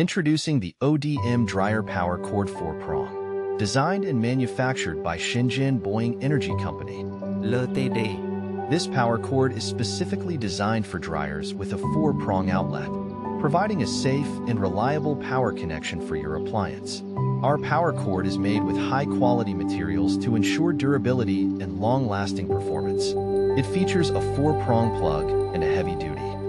Introducing the ODM Dryer Power Cord 4-prong. Designed and manufactured by Shenzhen Boying Energy Company. This power cord is specifically designed for dryers with a four-prong outlet, providing a safe and reliable power connection for your appliance. Our power cord is made with high-quality materials to ensure durability and long-lasting performance. It features a four-prong plug and a heavy-duty